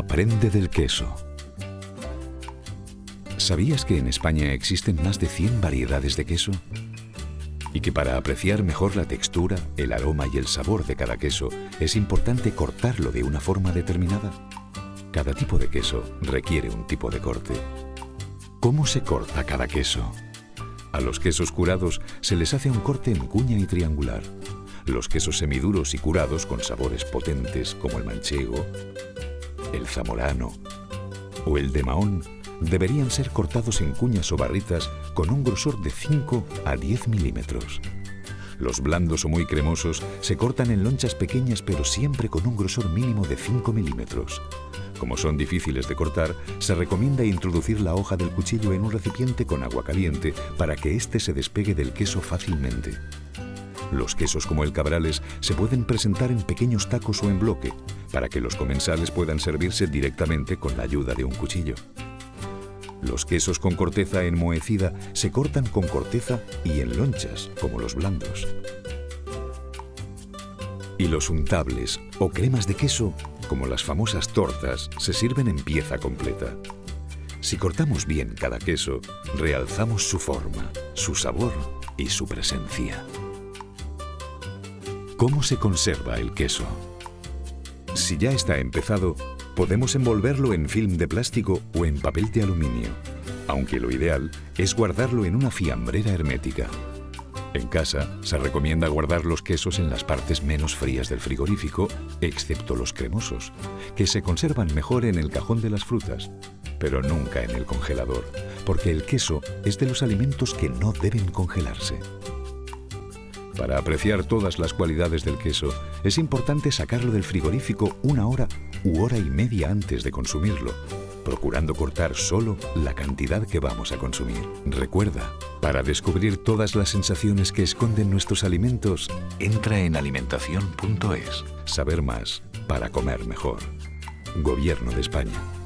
Aprende del queso. ¿Sabías que en España existen más de 100 variedades de queso? Y que para apreciar mejor la textura, el aroma y el sabor de cada queso es importante cortarlo de una forma determinada. Cada tipo de queso requiere un tipo de corte. ¿Cómo se corta cada queso? A los quesos curados se les hace un corte en cuña y triangular. Los quesos semiduros y curados con sabores potentes como el manchego, el zamorano o el de mahón deberían ser cortados en cuñas o barritas con un grosor de 5 a 10 milímetros. Los blandos o muy cremosos se cortan en lonchas pequeñas pero siempre con un grosor mínimo de 5 milímetros. Como son difíciles de cortar, se recomienda introducir la hoja del cuchillo en un recipiente con agua caliente para que éste se despegue del queso fácilmente. Los quesos como el cabrales se pueden presentar en pequeños tacos o en bloque, para que los comensales puedan servirse directamente con la ayuda de un cuchillo. Los quesos con corteza enmohecida se cortan con corteza y en lonchas, como los blandos. Y los untables o cremas de queso, como las famosas tortas, se sirven en pieza completa. Si cortamos bien cada queso, realzamos su forma, su sabor y su presencia. ¿Cómo se conserva el queso? Si ya está empezado, podemos envolverlo en film de plástico o en papel de aluminio, aunque lo ideal es guardarlo en una fiambrera hermética. En casa se recomienda guardar los quesos en las partes menos frías del frigorífico, excepto los cremosos, que se conservan mejor en el cajón de las frutas, pero nunca en el congelador, porque el queso es de los alimentos que no deben congelarse. Para apreciar todas las cualidades del queso, es importante sacarlo del frigorífico una hora u hora y media antes de consumirlo, procurando cortar solo la cantidad que vamos a consumir. Recuerda, para descubrir todas las sensaciones que esconden nuestros alimentos, entra en alimentación.es. Saber más para comer mejor. Gobierno de España.